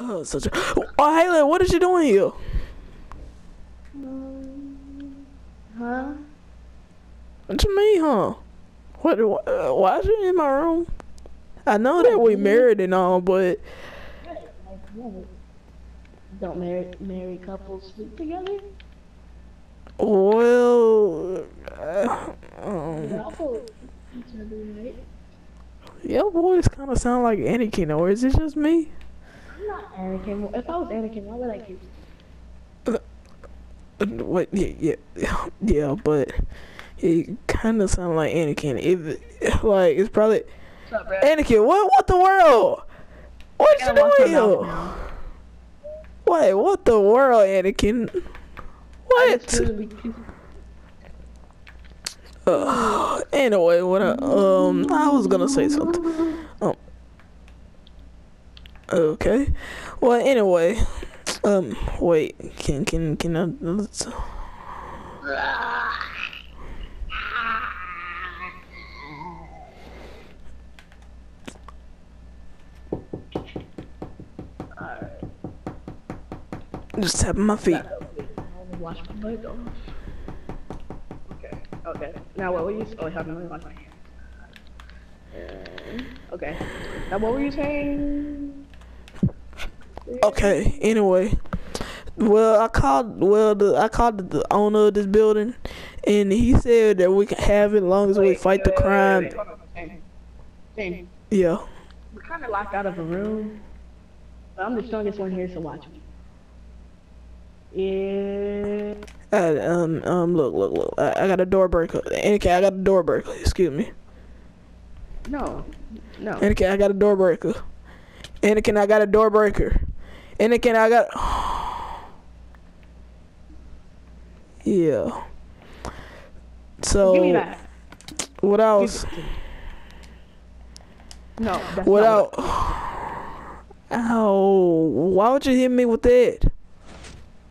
Oh, such a. Oh, Haley, what is you doing here? Um, huh? What you mean, huh? What? Uh, why is you in my room? I know that we married and all, but Don't married married couples sleep together? well, uh, um, each other, right? your voice kind of sound like Anakin, or is it just me? I'm not Anakin. If I was Anakin, why would I keep? What? Yeah, yeah, yeah, but it kind of sound like Anakin. If like it's probably up. Anakin. What? What the world? What you doing my mouth. Wait, what the world, Anakin? What? feel to be too- Uh, anyway, what I, um, I was gonna say something. Okay. Well, anyway, um, wait, can, can, can I, let's, just tapping my feet. Wash my butt though. Okay. Okay. Now what were you? Oh, have me wash my hands. Okay. Now what were you saying? Okay, anyway. Well, I called, well, the, I called the owner of this building, and he said that we can have it as long as we fight the crime. wait, wait, hold on. Shane. Shane, Yeah. We're kind of locked out of a room. But I'm the strongest one here, so watch me. Yeah. Uh, um, um, look, look, look. I, I got a door breaker. Anakin, I got a door breaker. Excuse me. No. No. Anakin, I got a door breaker. Anakin, I got a door breaker. Anakin, I got. yeah. So Give me that. what else? it to me. No. What else? Ow! Why would you hit me with that?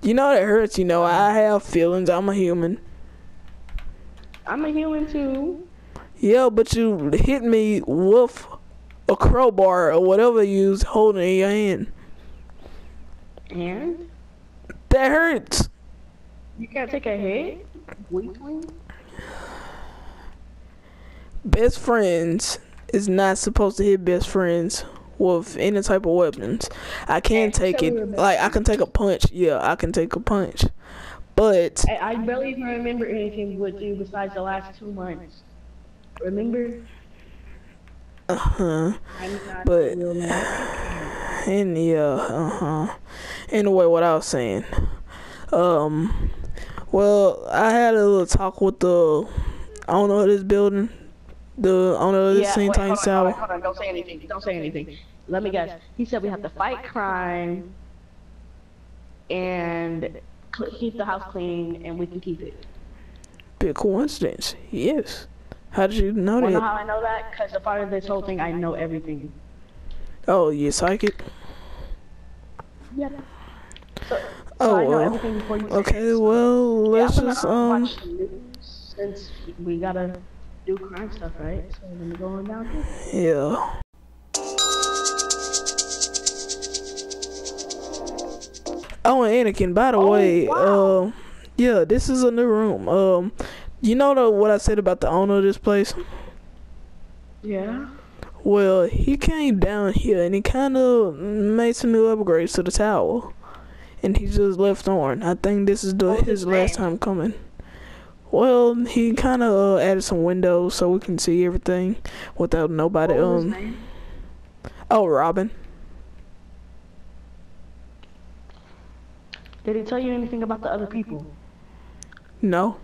You know that hurts. You know I have feelings. I'm a human. I'm a human too. Yeah, but you hit me with a crowbar or whatever you was holding in your hand. And That hurts. you can't take a hit. Weakling. Best friends is not supposed to hit best friends with any type of weapons. I can Hey, take it like I can take a punch. Yeah, I can take a punch. But I, I barely even remember anything with you besides the last two months. Remember? uh huh. I'm not But- real mad. And yeah, uh huh. Anyway, what I was saying. Um, well, I had a little talk with the owner of this building, the owner of this Yeah, St. Times hold on, Tower. hold on, don't say anything. Don't say anything. Let me guess. He said we have to fight crime and keep the house clean, and we can keep it. Big coincidence. Yes. How did you know know that? how I know that? Because a part of this whole thing, I know everything. Oh, you psychic? Yeah. So, so Oh, well. Okay, well, let's I'm just um, watch the news since we gotta do crime stuff, right? So let me go on down here. Yeah. Oh, and Anakin, by the Oh, way, wow. um, yeah, this is a new room. Um, you know the, what I said about the owner of this place? Yeah. Well, he came down here and he kind of made some new upgrades to the tower, and he just left on. I think this is the his his last time coming. Well, he kind of uh, added some windows so we can see everything without nobody. What um. his name? Oh, Robin. Did he tell you anything about the other people? No.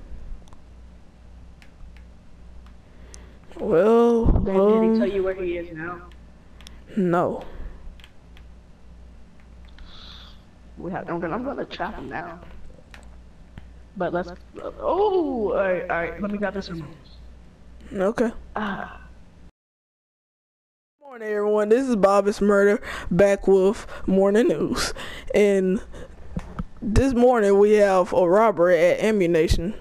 Well, Then did he um, tell you where he is now? no. We have. I'm gonna. I'm gonna trap him now. But let's. Oh, all right, all right. Let me grab this one. Okay. Ah, Morning, everyone. This is Bobby's Murder back with morning news, and this morning we have a robbery at Ammunition.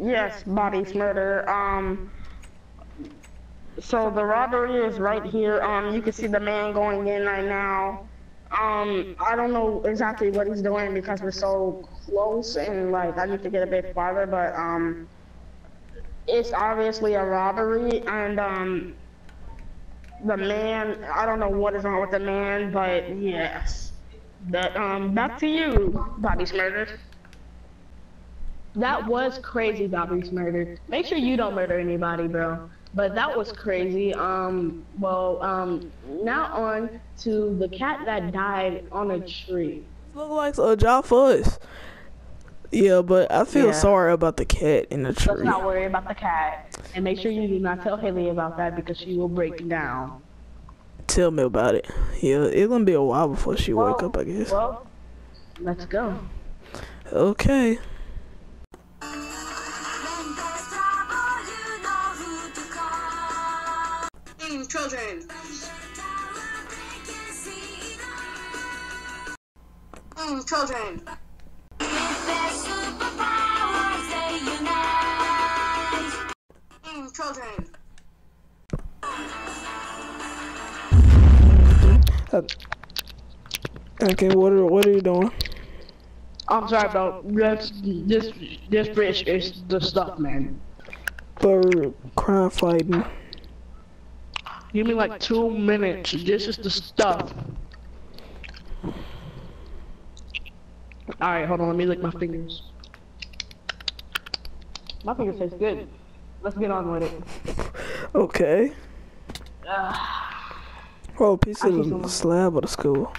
Yes, Bobby's murder. Um, so the robbery is right here. Um, you can see the man going in right now. Um, I don't know exactly what he's doing because we're so close and like I need to get a bit farther, but um, it's obviously a robbery and um, the man, I don't know what is wrong with the man, but yes. That um, back to you, Bobby's Smurder. That was crazy, Bobby Smurder. Make sure you don't murder anybody, bro. But that was crazy. Um, well, um, now on to the cat that died on a tree. Look like a job for us. Yeah, but I feel Yeah. sorry about the cat in the tree. Let's tree. not worry about the cat. And make sure you do not tell Haley about that because she will break down. Tell me about it. Yeah, it's gonna be a while before she wake up, I guess. Well, let's go. Okay. Children. Mm, children. With their superpowers, they unite. Mm, children. Uh, Okay, what are what are you doing? I'm sorry, bro. This, this, this bridge is the stuff, man. For crime fighting. Give me like two minutes. This is the stuff. Alright, hold on. Let me lick my fingers. My fingers taste good. Let's get on with it. Okay. Oh, piece I of the slab of the school.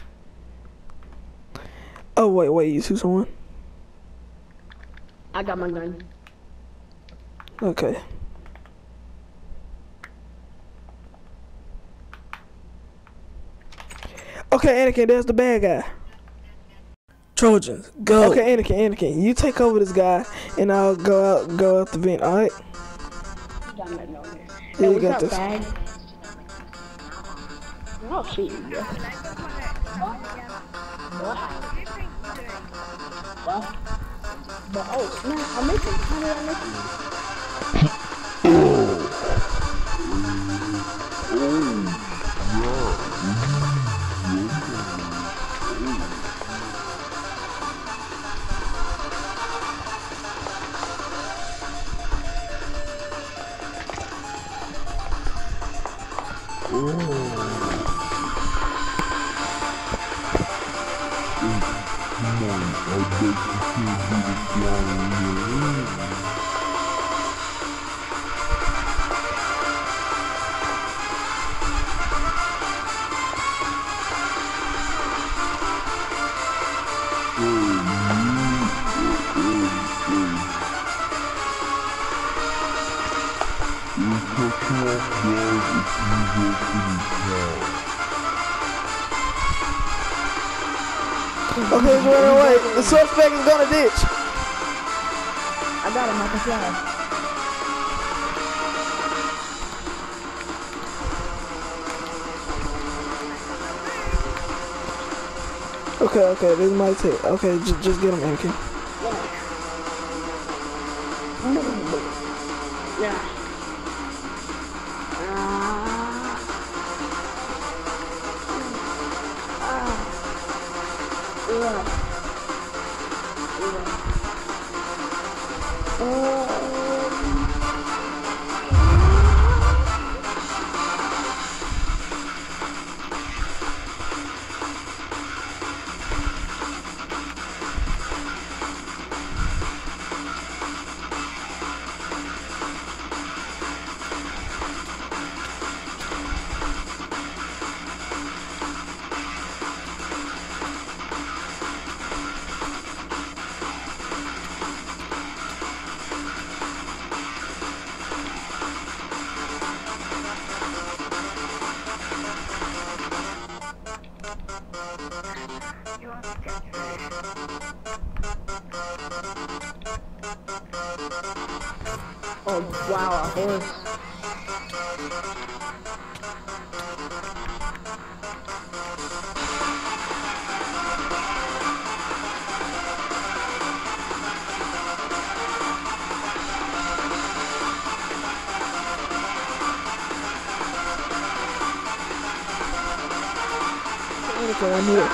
Oh wait, wait, you see someone? I got my gun. Okay. Okay, Anakin, there's the bad guy. Trojans, go. Okay, Anakin, Anakin, you take over this guy, and I'll go out, go out the vent. All right? Got my. Yeah, you got up, this. bag? Oh, shoot. Yeah. What? What? But, oh, snap, I'm missing. How did I miss Okay, he's running away. The suspect is gonna ditch. I got him, I can fly. Okay, okay, this might take. Okay, just, just get him, Anakin. Yeah. Oh, wow, a course. Okay, I'm here.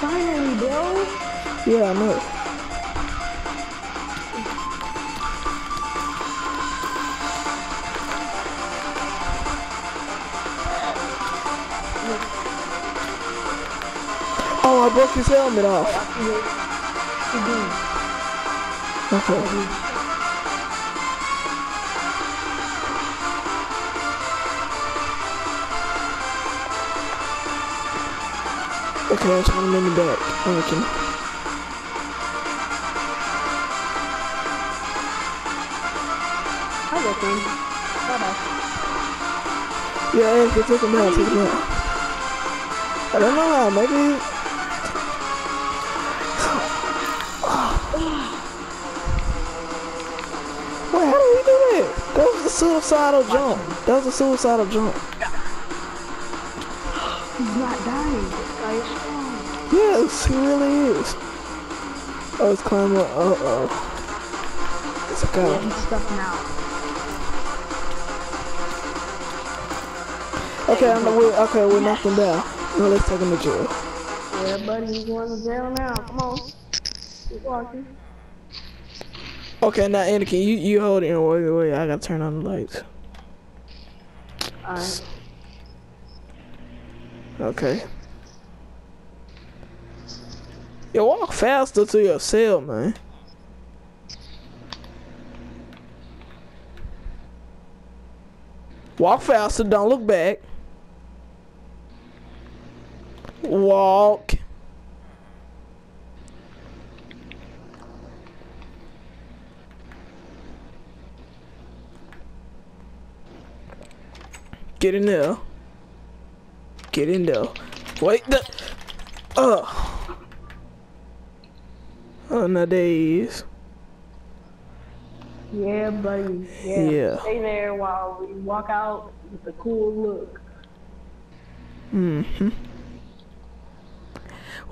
Finally, bro. Yeah, I'm here. Broke his helmet off. Okay. Okay, I just want him in the back. Anakin. I get him. Bye-bye. Yeah, take him out, take him out. I don't know, maybe... suicidal jump. That was a suicidal jump. He's not dying. This guy is strong. Yes, he really is. Oh, it's climbing up. Uh-oh. It's a Yeah, guy. he's stuck now. Okay, I'm, we, okay, we knocked him down. Now let's take him to jail. Yeah, buddy, he's going to jail now. Come on. Keep walking. Okay, now Anakin, you, you hold it. Wait, wait. I gotta turn on the lights. Alright. Okay. Yo, walk faster to your cell, man. Walk faster, don't look back. Walk. Get in there. Get in there. Wait, the. Oh. Oh, now there he is. Yeah, buddy. Yeah. Yeah. Stay there while we walk out with a cool look. Mm-hmm.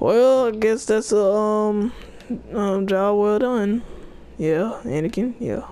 Well, I guess that's a um um job well done. Yeah, Anakin. Yeah.